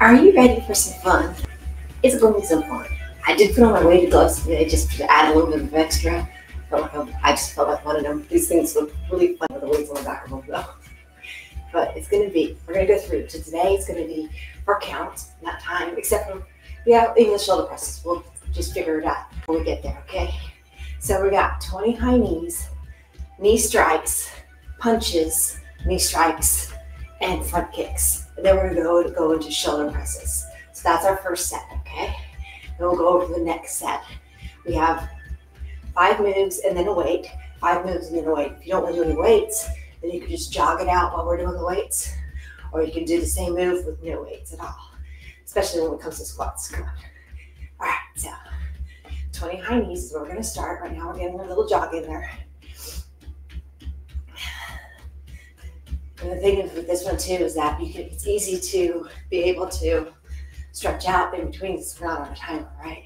Are you ready for some fun? It's going to be some fun. I did put on my weighted gloves today just to add a little bit of extra. I, just felt like one of them. These things look really fun with the weights on the back of them though. But it's going to be, we're to go through. So today it's going to be for counts, not time, except for, yeah, English shoulder presses. We'll just figure it out when we get there, okay? So we got 20 high knees, knee strikes, punches, knee strikes, and front kicks. And then we're going to go into shoulder presses. So that's our first set, okay? Then we'll go over the next set. We have five moves and then a weight, five moves and then a weight. If you don't want to do any weights, then you can just jog it out while we're doing the weights, or you can do the same move with no weights at all, especially when it comes to squats. Come on. All right, so 20 high knees is where we're going to start. Right now, we're getting a little jog in there. And the thing with this one too is that you can, it's easy to be able to stretch out in between because we're not on a timer, right?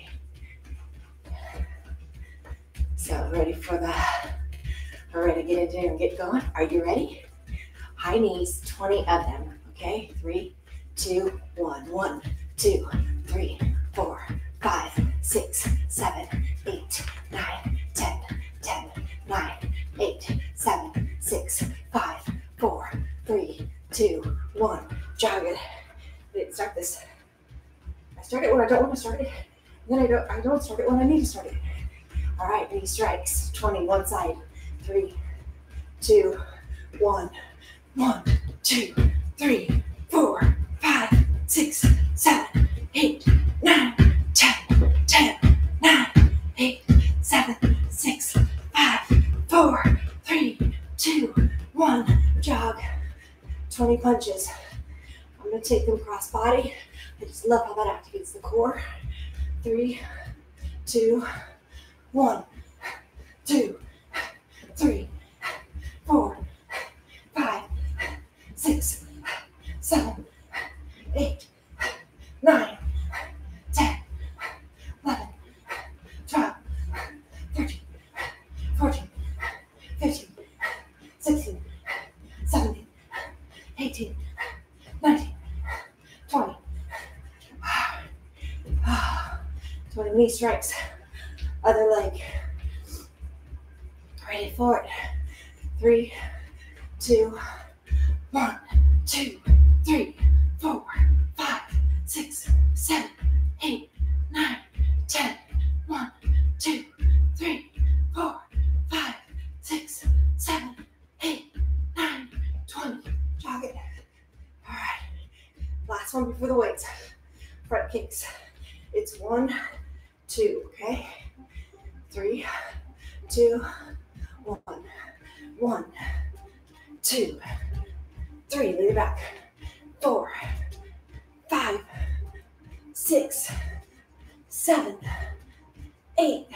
So ready for the, we're ready to get into it and get going. Are you ready? High knees, 20 of them, okay? Three, two, one, one, two, don't I don't start it when I need to start it. All right, knee strikes. 20, one side. Three, two, one, one, two, three, four, five, six, seven, eight, nine, ten, ten, nine, eight, seven, six, five, four, three, two, one. Jog. 20 punches. I'm gonna take them cross body. I just love how that activates the core. Three, two, one, two, three, four, five, six, seven, eight, nine, ten, eleven, twelve, thirteen, fourteen, fifteen, sixteen, seventeen, eighteen, nineteen, twenty. 20 knee strikes. Other leg. Ready for it. Three, two, one, two, three, four, five, six, seven, eight, nine, ten. One, two, three, four, five, six, seven, eight, nine, twenty. Jog it. All right. Last one before the weights. Front kicks. It's one, two, okay? Three, two, one, one, two, three, lean it back, four, five, six, seven, eight,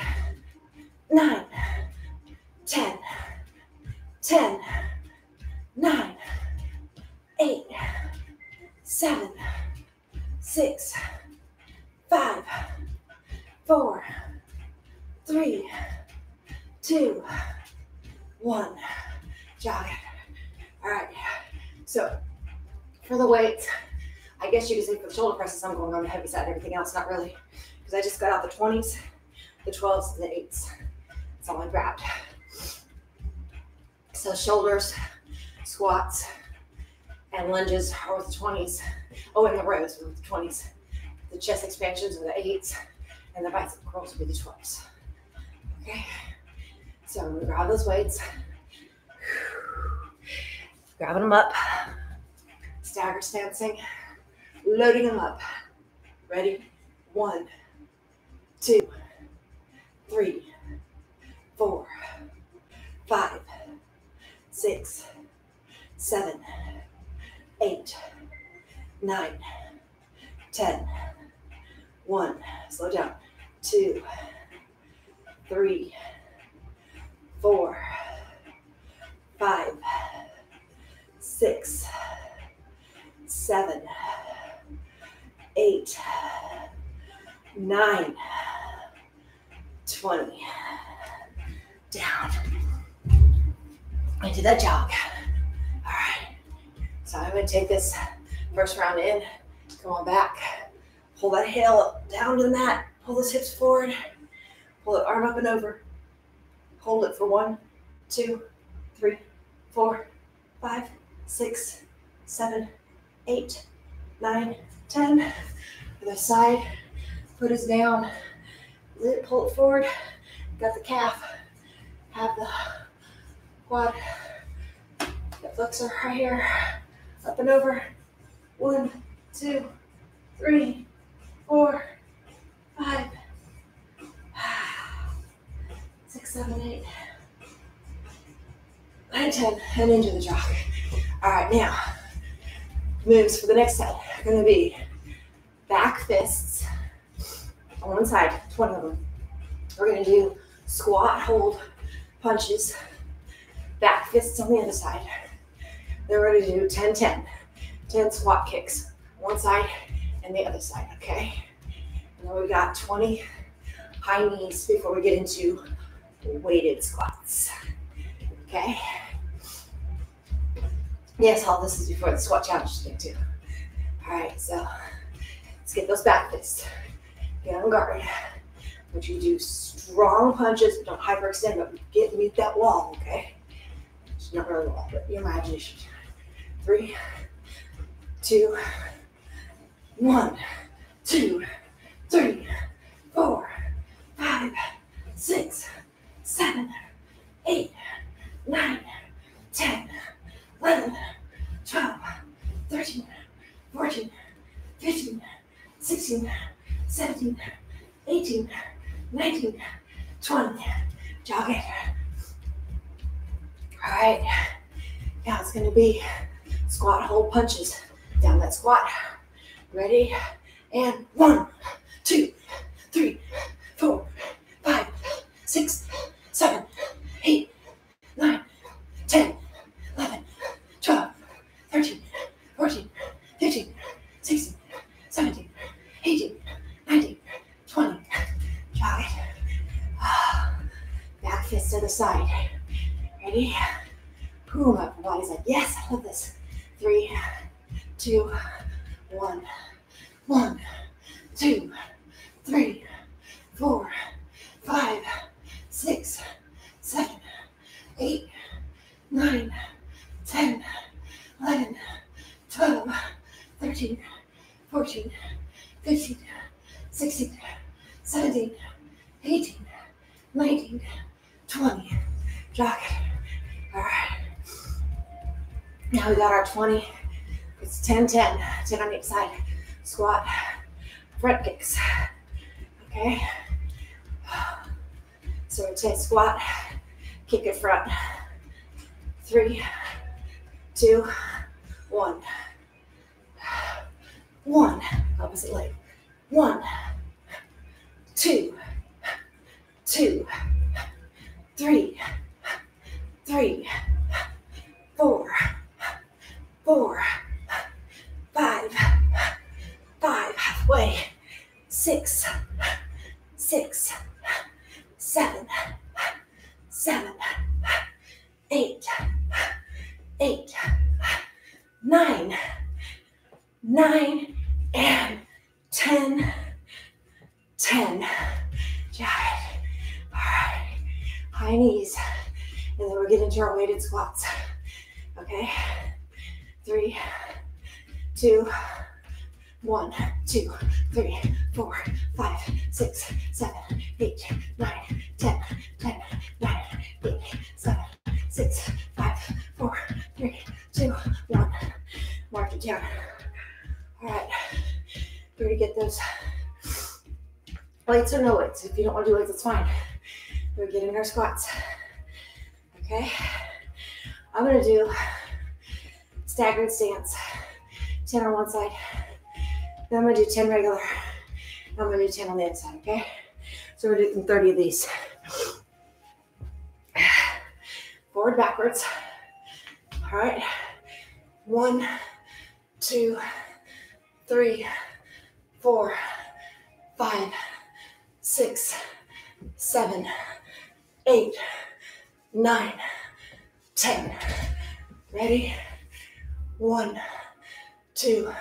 nine, ten, ten, nine, eight, seven, six, five, four, three, two, one. Jog it. All right. So for the weights, I guess you could say for the shoulder presses, I'm going on the heavy side. Everything else, not really, because I just got out the 20s, the 12s, and the 8s. That's all I grabbed. So shoulders, squats, and lunges are with the 20s. Oh, and the rows with the 20s. The chest expansions are the 8s, and the bicep curls will be the 12s. Okay. So I'm gonna grab those weights, grabbing them up, stagger stancing, loading them up. Ready? One, two, three, four, five, six, seven, eight, nine, ten. One, slow down. Two, three, four, five, six, seven, eight, nine, twenty. Down. Into that jog. All right. So I'm gonna take this first round in Come on back. Pull that heel down to the mat. Pull those hips forward. Pull the arm up and over. Hold it for one, two, three, four, five, six, seven, eight, nine, ten. Other side. Foot is down. Pull it forward. Got the calf. Have the quad. The flexor right here. Up and over. One, two, three, four, five, six, seven, eight, nine, ten, and into the jog. All right, now moves for the next set are going to be back fists on one side, 20 of them. We're to do squat, hold, punches, back fists on the other side. Then we're to do 10 10, 10 squat kicks, one side and the other side, okay? And then we got 20 high knees before we get into weighted squats, okay? Yes, all this is before the squat challenge thing too. All right, so let's get those back fists. Get on guard. But you do strong punches, don't hyperextend, but get meet that wall, okay? It's not really a wall, but your imagination. Three, two, one, two, three, four, five, six, seven, eight, nine, ten. 11, 12, 13, 14, 15, 16, 17, 18, 19, 20. Jog it. All right. Now it's going to be squat hold punches. Down that squat. Ready? And one, two, three, four, five, six, seven, eight, nine, ten, eleven. 12, 13, 14, 15, 16, 17, 18, 19, 20. Jog it. Ah, back fist to the side. Ready? Boom, upper body's like, yes, I love this. Three, two, one, one, two, three, four, five, six, seven, eight, nine, 10, 11, 12, 13, 14, 15, 16, 17, 18, 19, 20. Jog it. All right. Now we got our 20. It's 10, 10. 10 on each side. Squat. Front kicks. Okay. So we take squat, kick it front. Three, two, one. One, opposite leg. One, two, two, three, three, four, four, five, five, halfway, six, six, seven, seven, eight, eight, nine, nine, and 10, 10. Jog it. All right. High knees. And then we're getting into our weighted squats. Okay. Three, two, one, two, three, four, five, six, seven, eight, nine, ten, ten, nine, eight, seven, six, five, four, three, two, one. Mark it down. All right. Here to get those weights or no weights. If you don't want to do weights, it's fine. We're getting our squats. Okay. I'm gonna do staggered stance. 10 on one side. Then I'm gonna do 10 regular. I'm gonna do 10 on the inside, okay? So we're doing 30 of these. Forward, backwards. All right. One, two, three, four, five, six, seven, eight, nine, ten. Ready? One, two,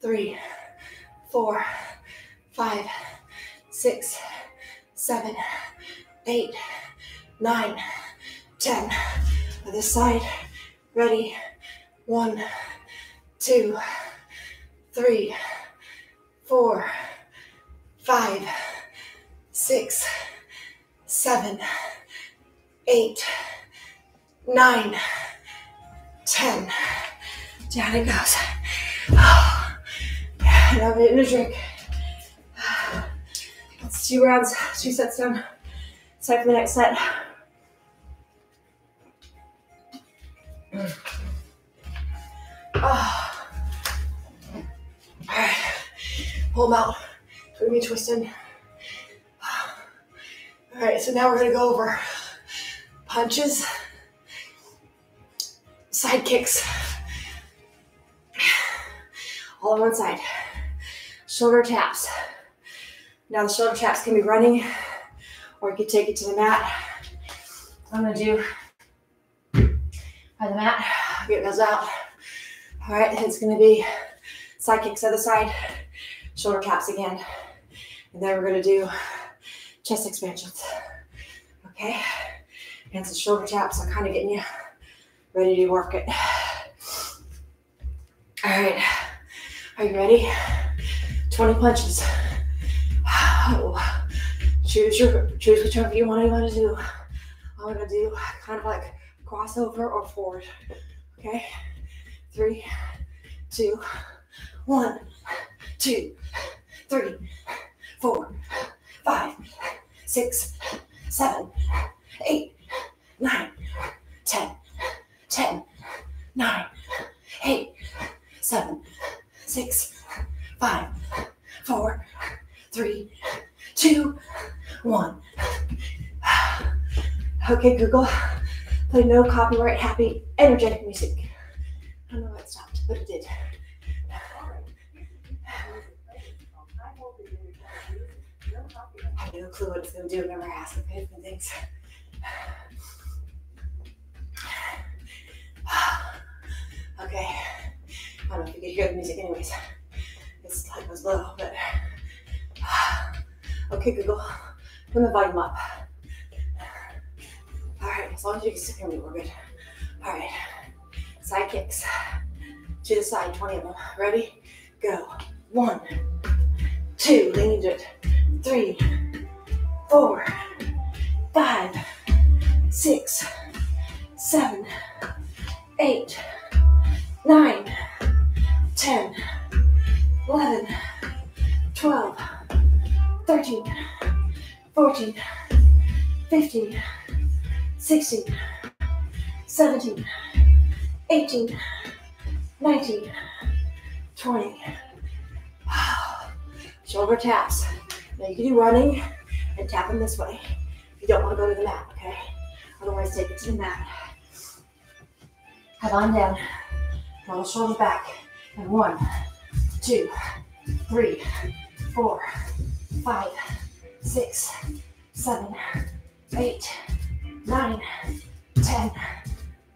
three, four, six, seven, eight, nine, ten. Other side. Ready. One, two, three, four, five, six, seven, eight, nine, ten. Down it goes. Oh, now I'm a drink. That's two rounds, two sets done. It's time for the next set. Ah. Oh. All right, pull them out. We're gonna twisting. All right, so now we're gonna go over punches, side kicks, all on one side, shoulder taps. Now the shoulder taps can be running, or you could take it to the mat. I'm gonna do by the mat, get those out. All right, it's gonna be side kicks other side, shoulder taps again. And then we're gonna do chest expansions. Okay? And some shoulder taps are kind of getting you ready to work it. All right, are you ready? 20 punches. Oh, choose your choose whichever you want to want to do. I'm gonna do kind of like crossover or forward. Okay? Three, two, one, two, three, four, five, six, seven, eight, nine, ten, ten, nine, eight, seven, six, five, four, three, two, one. Okay, Google, play no copyright happy energetic music. I don't know why it stopped, but it did. I have no clue what it's going to do. I've never asked it for things. Okay. I don't know if you can hear the music, anyways. It's like it was low, but. Okay, Google, turn the volume up. All right, as long as you can still hear me, we're good. All right, side kicks to the side, 20 of them. Ready? Go. One, two, lean into it. Three, four, five, six, seven, eight, nine, ten, eleven, twelve. 13, 14, 15, 16, 17, 18, 19, 20. Shoulder taps. Now you can do running and tap them this way. If you don't want to go to the mat, okay? Otherwise, take it to the mat. Head on down. Draw the shoulders back. And one, two, three, four, five, six, seven, eight, nine, ten,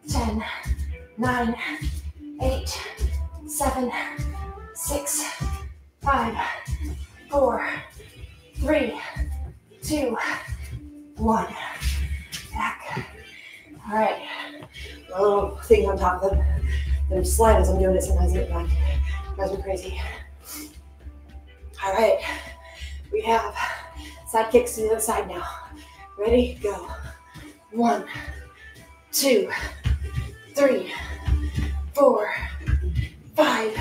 ten, nine, eight, seven, six, five, four, three, two, one. Back. All right. A little thing on top of them. Them sliders, I'm doing it sometimes. I get like, guys are crazy. All right. We have side kicks to the other side now. Ready? Go. One, two, three, four, five,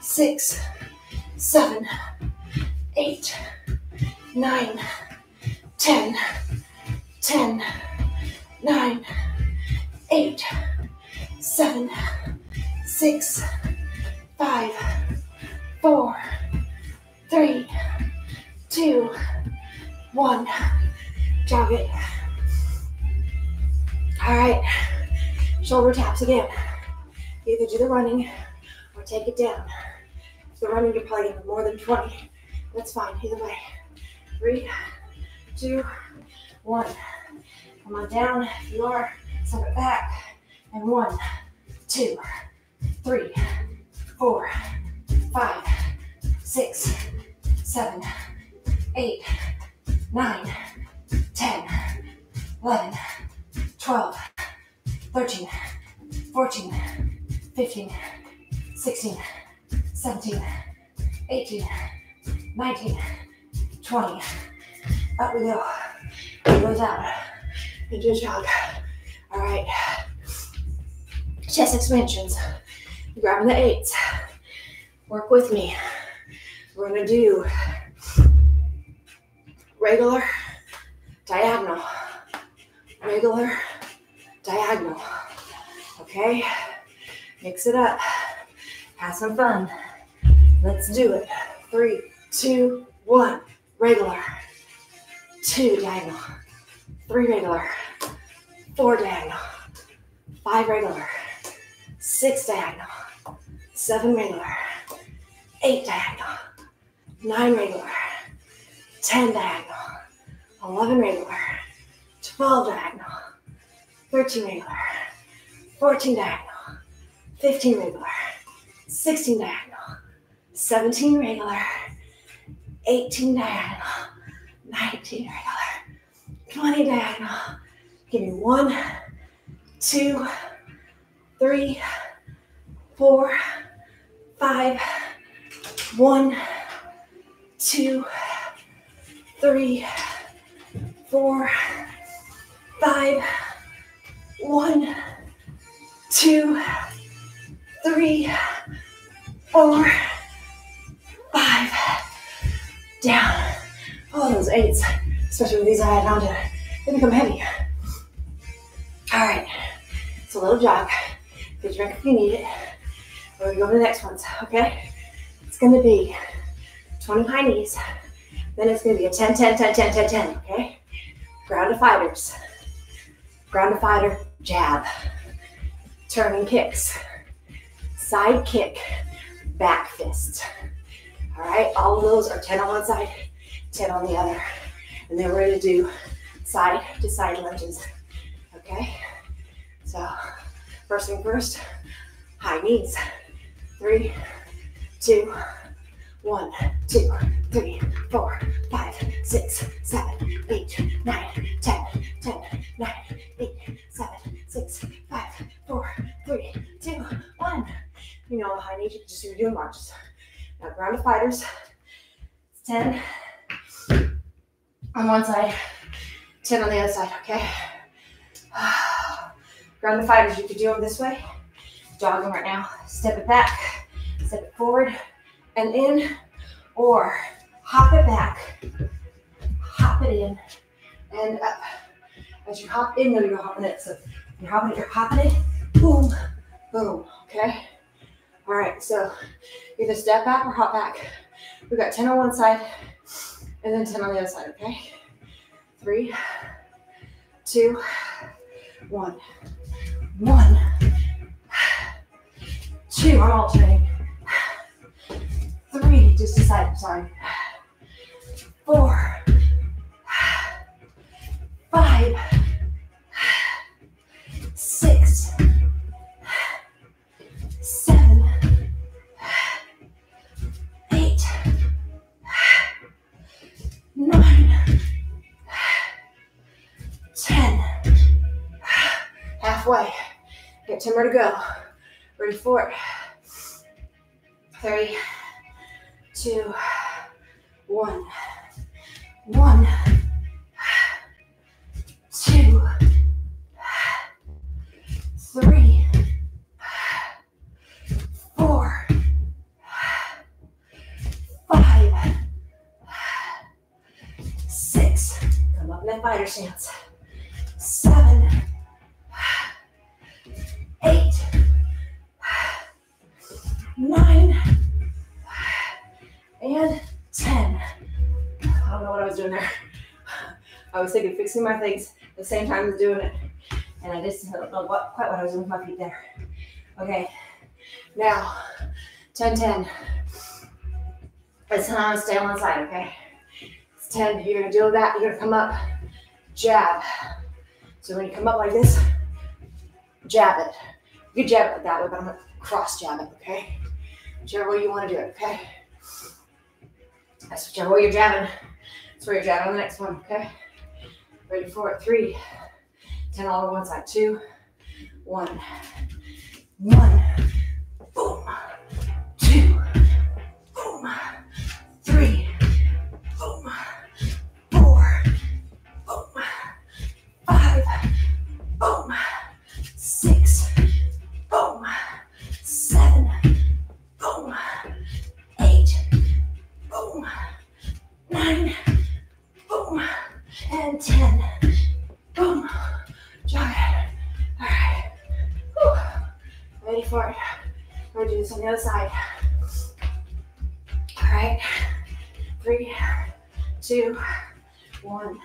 six, seven, eight, nine, ten, ten, nine, eight, seven, six, five, four, three, two, one. Jog it. All right. Shoulder taps again. Either do the running or take it down. If the running, you're probably getting more than 20. That's fine, either way. Three, two, one. Come on down. If you are, step it back. And one, two, three, four, five, six, seven, eight, nine, 10, 11, 12, 13, 14, 15, 16, 17, 18, 19, 20. Up we go. We go down into a jog. All right. Chest expansions. Grabbing the eights. Work with me. We're gonna do regular, diagonal, regular, diagonal. Okay? Mix it up. Have some fun. Let's do it. Three, two, one. Regular. Two diagonal. Three regular. Four diagonal. Five regular. Six diagonal. Seven regular. Eight diagonal. Nine regular. Ten diagonal. Eleven regular. Twelve diagonal. Thirteen regular. Fourteen diagonal. Fifteen regular. Sixteen diagonal. 17 regular, 18 diagonal, 19 regular, 20 diagonal. Give me one, two, three, four, five, one, two, three, four, five, one, two, three, four, five, down. Oh, those eights, especially with these I had on they become heavy. All right, it's a little jog. Get a drink if you need it. We're gonna go to the next ones, okay? It's gonna be 20 high knees. Then it's gonna be a 10, 10, 10, 10, 10, 10, okay? Ground to fighters. Ground to fighter, jab. Turning kicks. Side kick, back fist. All right, all of those are 10 on one side, 10 on the other. And then we're gonna do side to side lunges. Okay? So, first thing first, high knees. Three, two, one, two, three, four, five, six, seven, eight, nine, ten, ten, nine, eight, seven, six, five, four, three, two, one. You know, high knees, you can just do doing marches. Now, ground of fighters, it's 10 on one side, 10 on the other side, okay? Ground of fighters, you could do them this way. Jogging right now. Step it back, step it forward and in, or hop it back, hop it in, and up. As you hop in, no, you're hopping it. So you're hopping it, you're hopping it, boom, boom, okay? All right, so either step back or hop back. We've got 10 on one side and then 10 on the other side, okay? Three, two, one. One, two, I'm alternating. Just side to side. Four, five, six, seven, eight, nine, ten. Halfway. Get 10 more to go. Ready for it. Three, two, one. One, two, three, four, five, six. Come up in that fighter stance. Seven, I was thinking fixing my things at the same time as doing it. And I just don't know what, quite what I was doing with my feet there. Okay, now 10 10. It's time to stay on one side, okay? It's 10. You're gonna do that. You're gonna come up, jab. So when you come up like this, jab it. You can jab it that way, but I'm gonna cross jab it, okay? Whichever way you want to do it, okay? That's whichever way you're jabbing. That's where you're jabbing on the next one, okay? Ready for it. Three. Ten all on one side. Two. One. One. Boom. Two. Boom. Do this on the other side. All right. Three, two, one,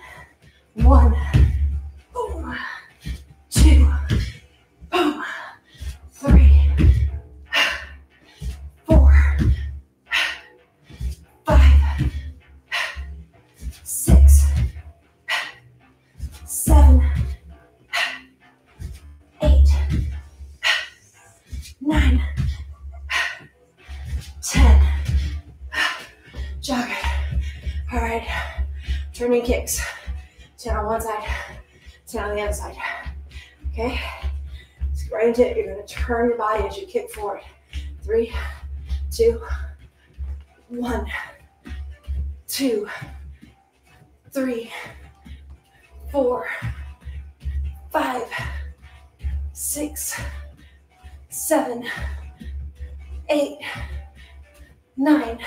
one. Turn your body as you kick forward. Three, two, one, two, three, four, five, six, seven, eight, nine,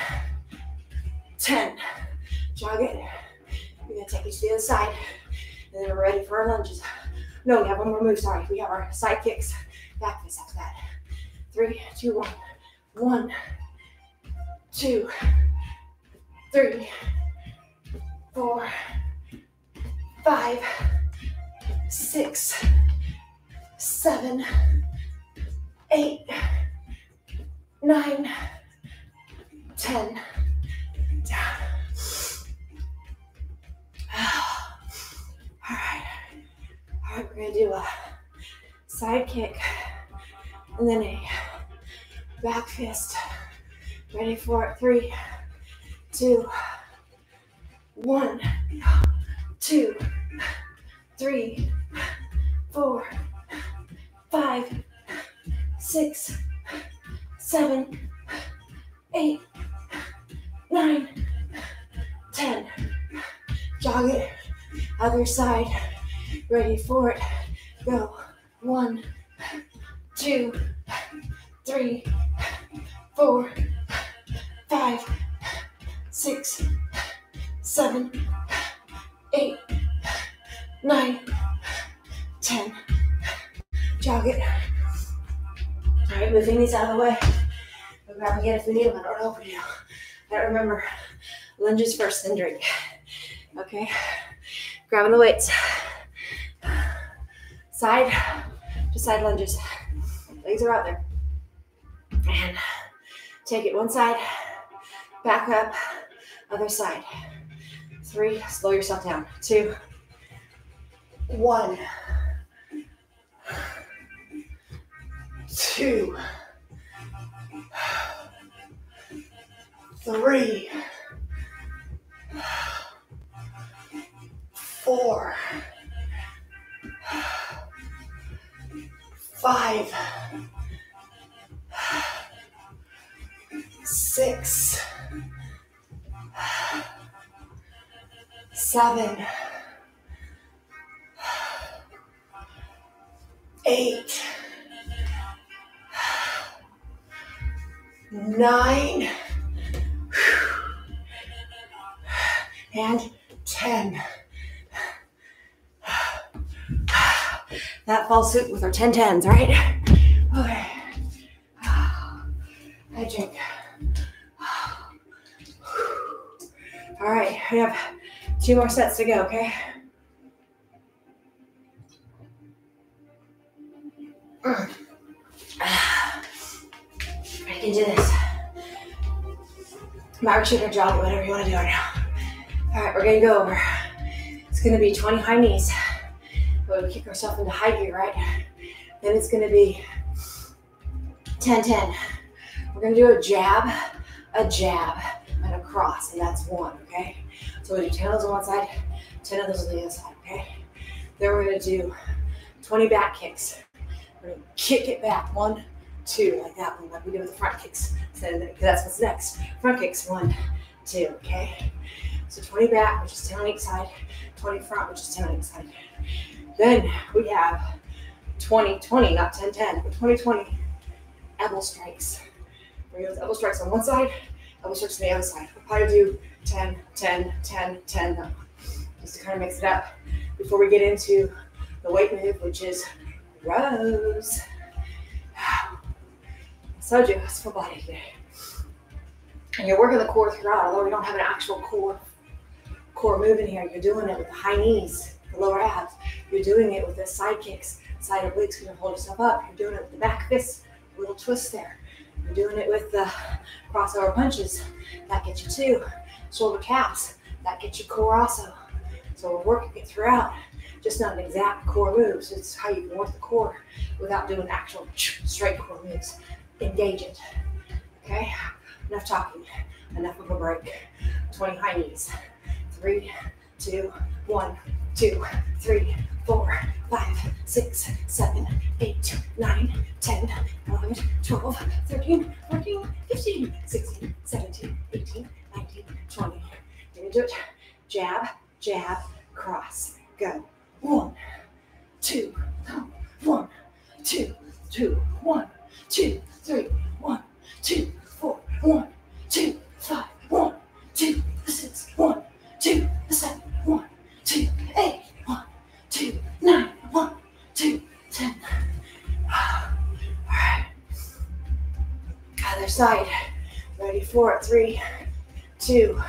ten. Jog it. We're gonna take it to the other side. And then we're ready for our lunges. No, we have one more move. Sorry. We have our side kicks. Back fist after that. Three, two, one. One, two, three, four, five, six, seven, eight, nine, ten. Down. All right. All right, we're gonna do a side kick and then a back fist. Ready for it? Three, two, one, two, three, four, five, six, seven, eight, nine, ten. Jog it. Other side. Ready for it. Go. One, two, three, four, five, six, seven, eight, nine, ten. Jog it. All right, moving these out of the way. We'll grab again if we need them. I don't know if we do. I don't remember. Lunges first, then drink. Okay. Grabbing the weights. Side side lunges. Legs are out there. And take it one side, back up, other side. Three, slow yourself down. Two, one, two, three, four, five, six, seven, eight, nine, and 10. That falls suit with our 10 tens, right? Okay. I drink. All right, we have two more sets to go, okay? I can do this. Mark, shoot or jog, whatever you want to do right now. All right, we're gonna go over. It's gonna be 20 high knees. Kick ourselves into high gear, right? Then it's gonna be 10 10. We're gonna do a jab, a jab, and a cross, and that's one, okay? So we do 10 of those on one side, 10 of those on the other side, okay? Then we're gonna do 20 back kicks. We're gonna kick it back, one, two, like that one, like we did with the front kicks. So that's what's next. Front kicks, one, two, okay? So 20 back, which is 10 on each side, 20 front, which is 10 on each side. Then we have 20, 20, not 10, 10, but 20, 20 elbow strikes. We're gonna elbow strikes on one side, elbow strikes on the other side. We'll probably do 10, 10, 10, 10, just to kind of mix it up before we get into the weight move, which is rows. I told you, it's full body today. And you're working the core throughout, although we don't have an actual core core move in here. You're doing it with the high knees, the lower abs. You're doing it with the side kicks, side obliques. You're gonna hold yourself up. You're doing it with the back fists, little twist there. You're doing it with the crossover punches. That gets you two. Shoulder taps. That gets you core also. So we're working it throughout. Just not an exact core moves. It's how you can work the core without doing actual straight core moves. Engage it. Okay? Enough talking. Enough of a break. 20 high knees. Three, two, one, two, three, four, five, six, seven, eight, nine, 10, 11, 12, 13, 14, 15, 16, 17, 18, 19, 20. You're gonna do it. Jab, jab, cross. Go. One, two, one, two, two, one, two, three, one, two, four, one, two, five, one, two, six, one, two, seven, one, two, eight, nine, one, two, ten. All right. Other side. Ready for it. Three, two,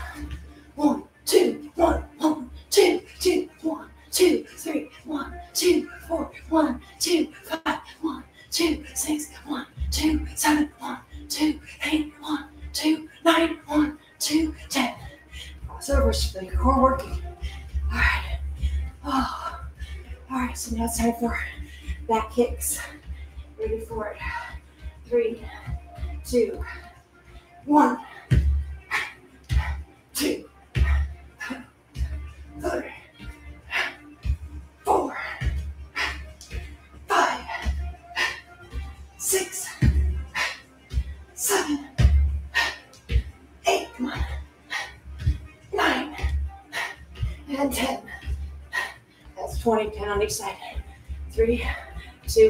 one, two, one, one, two, two, one, two, three, one, two, four, one, two, five, one, two, six, one, two, seven, time for back kicks. Ready for it. Three, two, one,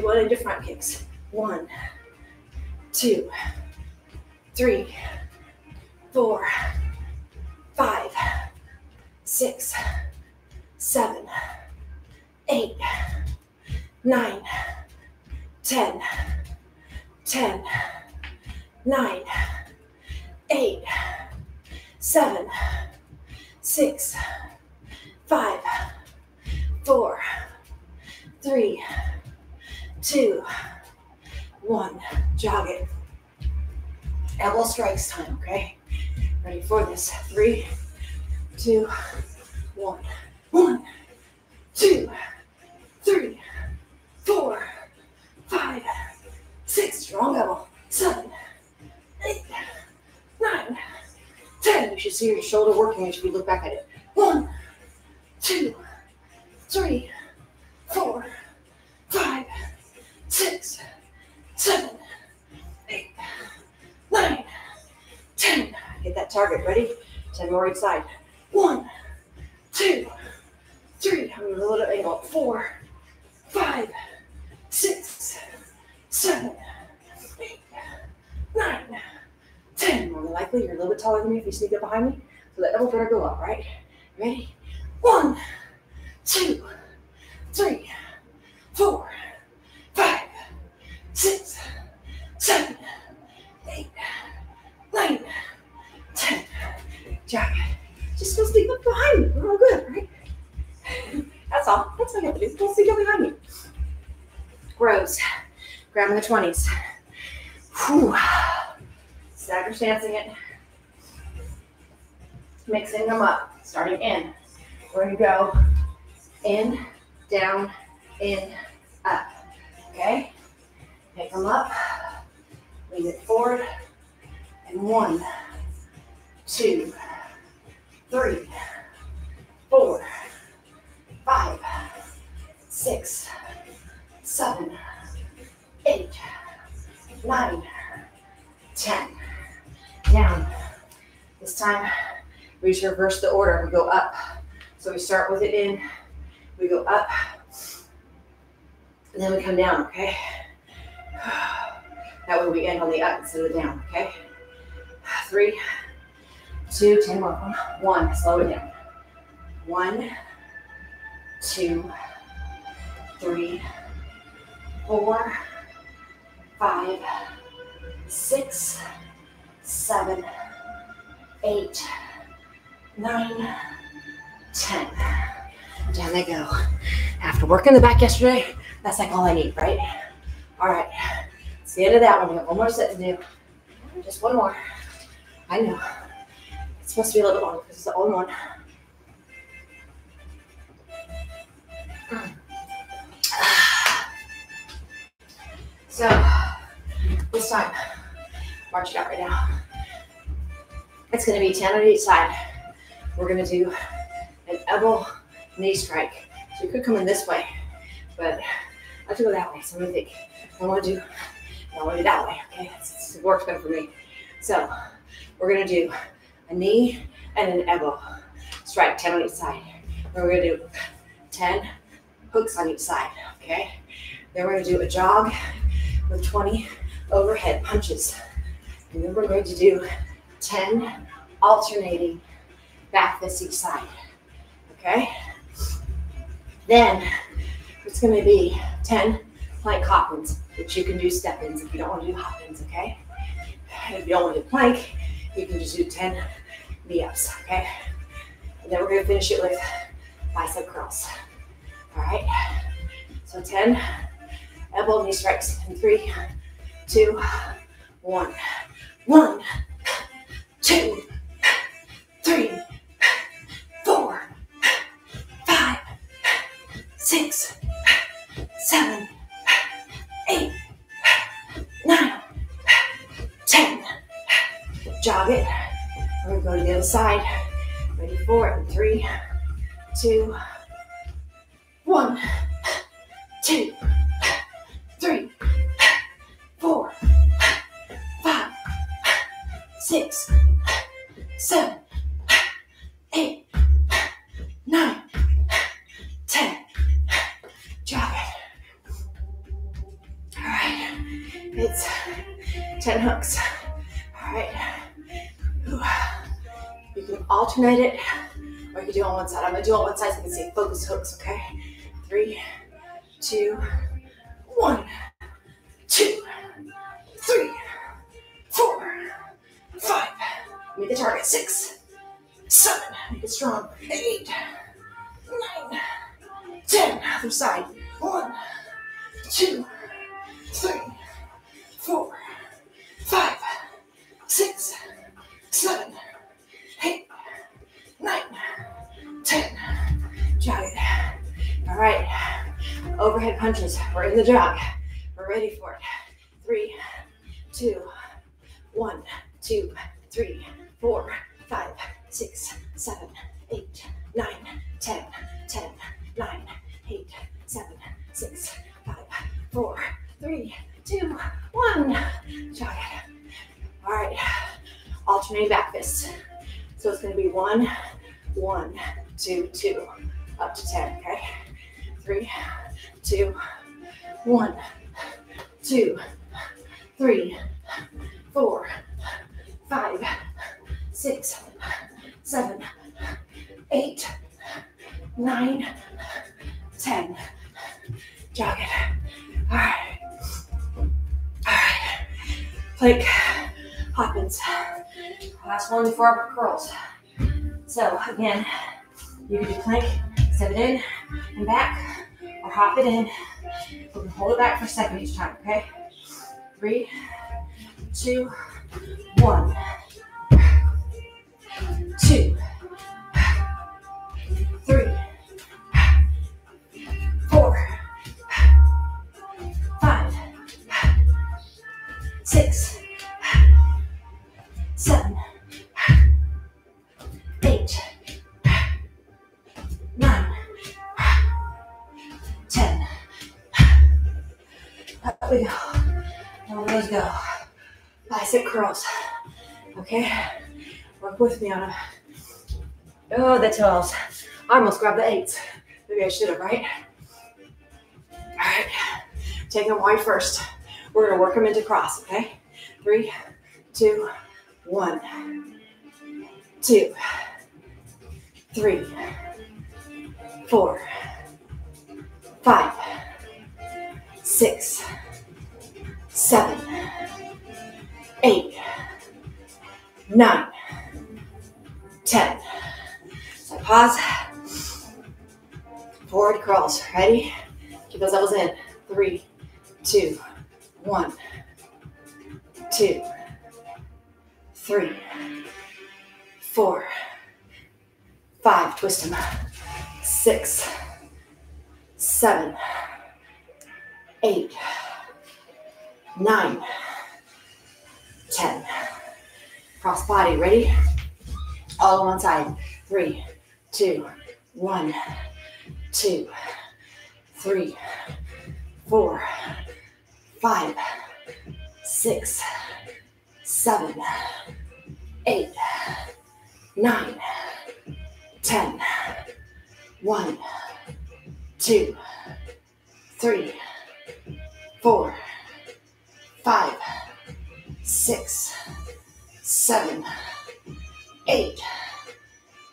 one, into front kicks. One, two, three, four, five, six, seven, eight, nine, ten, ten, nine, eight, seven, six, five, four, three, two, one. Jog it. Elbow strikes time, okay? Ready for this. Three, two, one. One, two, three, four, five, six. Strong elbow. Seven, eight, nine, ten. You should see your shoulder working as you look back at it. One, two, three, four, six, seven, eight, nine, ten. Hit that target. Ready? Ten more each side. One, two, three. I'm gonna little angle. Four, five, six, seven, eight, nine, ten. More than likely, you're a little bit taller than me if you sneak up behind me. So that elbow better go up, right? Ready? One, two, three, four, six, seven, eight, nine, ten. Jack, just go sneak up behind me. We're all good, right? That's all. That's all you have to do. Go sneak up behind me. Rows. Grabbing the 20s. Whew. Stagger stancing it. Mixing them up. Starting in. We're gonna go in, down, in, up. Okay? Pick them up. Lean it forward. And one, two, three, four, five, six, seven, eight, nine, ten. Down. This time, we just reverse the order. We go up. So we start with it in, we go up, and then we come down, okay? That way we end on the up instead of the down, okay? Three, two, ten more. One, slow it down. One, two, three, four, five, six, seven, eight, nine, ten. Down they go. After working the back yesterday, that's like all I need, right? All right. It's the end of that one. We have one more set to do. Just one more. I know. It's supposed to be a little bit long because it's the only one. So, this time, march it out right now. It's going to be 10 on each side. We're going to do an elbow knee strike. So you could come in this way, but I have to go that way. So I'm going to think, I want to do, I want to do that way. Okay, it works better for me. So we're to do a knee and an elbow strike, 10 on each side. Then we're to do 10 hooks on each side. Okay, then we're to do a jog with 20 overhead punches. And then we're going to do 10 alternating back fists each side. Okay? Then it's to be 10 plank hop which you can do step ins if you don't want to do hop ins. Okay? And if you don't want to do plank, you can just do 10 knee ups. Okay? And then we're going to finish it with bicep curls. All right? So 10 elbow knee strikes in three, two, one. One, two, three, four, five, six, Jog it. We're gonna go to the other side. Ready for it in three, two, one, one side. I'm gonna do on one side so you can see focus hooks, okay? Three, two, Three, two, one, two, three, four, five, six, seven, eight, nine, ten, ten, nine, eight, seven, six, five, four, three, two, one. Jog it. All right. Alternating back fists. So it's going to be one, one, two, two, up to ten. Okay. Three, two, one, two, three, four, five, six, seven, eight, nine, ten. Jog it. All right. All right. Plank Hop-ins. Last one before our curls. So again, you can do plank, step it in and back, or hop it in. We can hold it back for a second each time, okay? Three, two, one, two, three, four, five, six, Bicep curls. Okay? Work with me on them. Oh, the toes. I almost grabbed the eights. Maybe I should have, right? All right. Take them wide first. We're gonna work them into cross, okay? Three, two, one, two, three, four, five, six, seven, eight, nine, ten. So pause. Forward crawls. Ready? Keep those elbows in. Three, two, one, two, three, four, five. Twist them. Six, seven, eight, nine, ten. Cross body. Ready? All on one side. Three, two, one, two, three, four, five, six, seven, eight, nine, ten. One, two, three, four, five, six, seven, eight,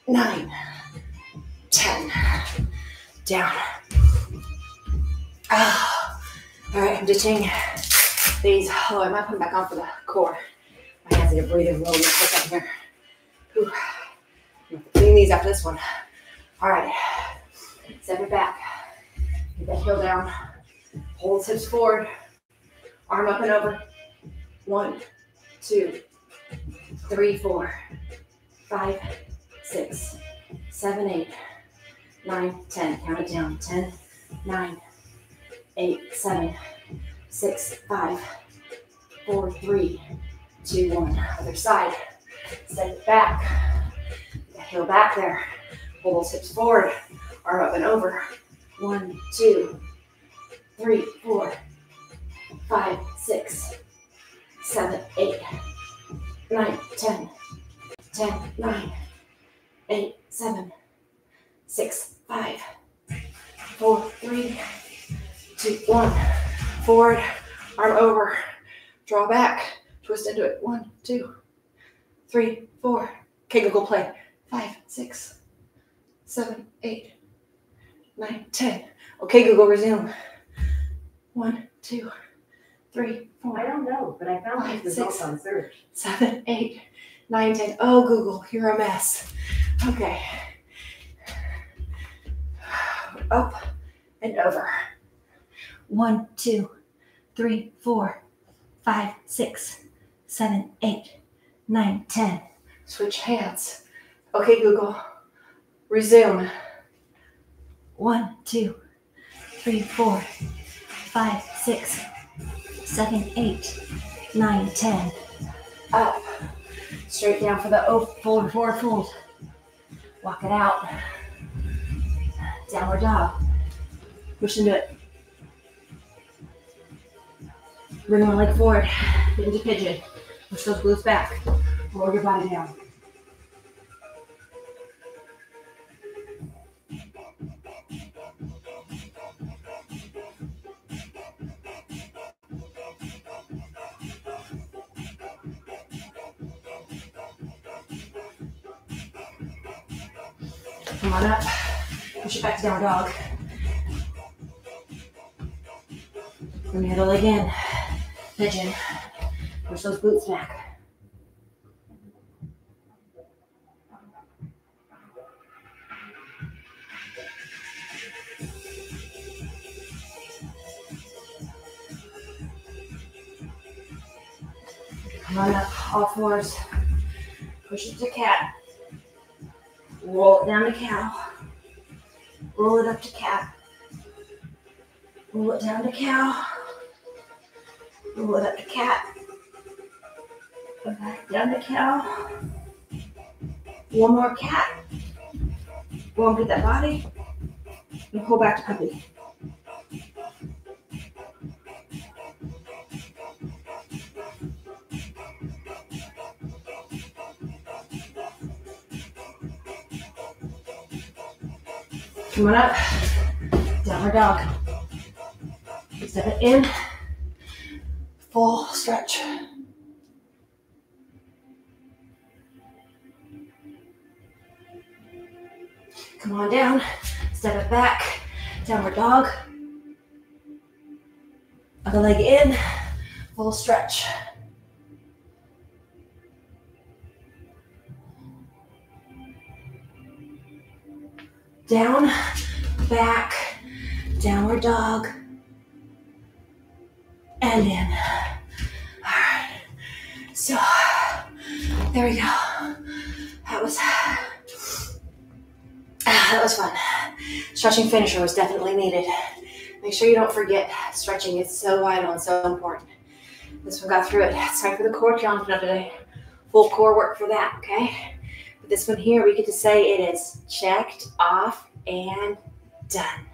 nine, ten. Down. Ah. All right, I'm ditching these. Oh, I might put them back on for the core. My hands need to breathe a little bit quick up here. Whew. Clean these after this one. All right, step it back. Get that heel down. Hold hips forward. Arm up and over. One, two, three, four, five, six, seven, eight, nine, ten. Count it down. Ten, nine, eight, seven, six, five, four, three, two, one. Other side. Step it back. Heel back there. Pull those hips forward. Arm up and over. One, two, three, four, five, six, seven, eight, nine, ten. Ten, nine, eight, seven, six, five, four, three, two, one. Forward, arm over, draw back, twist into it. One, two, three, four. Okay, Google play. Five, six, seven, eight, nine, ten. Okay, Google, resume. One, two, three, four, I don't know, but I found these results six. on search. seven, eight, nine, ten. Oh, Google, you're a mess. Okay. Up and over. One, two, three, four, five, six, seven, eight, nine, ten. Switch hands. Okay, Google. Resume. One, two, three, four, five, six, seven, eight, nine, ten. Up. Straight down for the oh, forward, forward, fold. Walk it out. Downward dog. Push into it. Bring one leg forward. Into pigeon. Push those glutes back. Lower your body down. On up. Push it back to down dog. Bring the other leg in. Pigeon. Push those glutes back. Come on up, all fours. Push it to cat. Roll it down to cow. Roll it up to cat. Roll it down to cow. Roll it up to cat. Go back down to cow. One more cat. Go and get that body. And pull back to puppy. Come on up. Downward dog. Step it in. Full stretch. Come on down. Step it back. Downward dog. Other leg in. Full stretch. Down, back, downward dog, and in. All right. So, there we go. That was that was fun. Stretching finisher was definitely needed. Make sure you don't forget stretching. It's so vital and so important. This one got through it. It's time for the core challenge now today. Full core work for that, okay? This one here, we get to say it is checked off and done.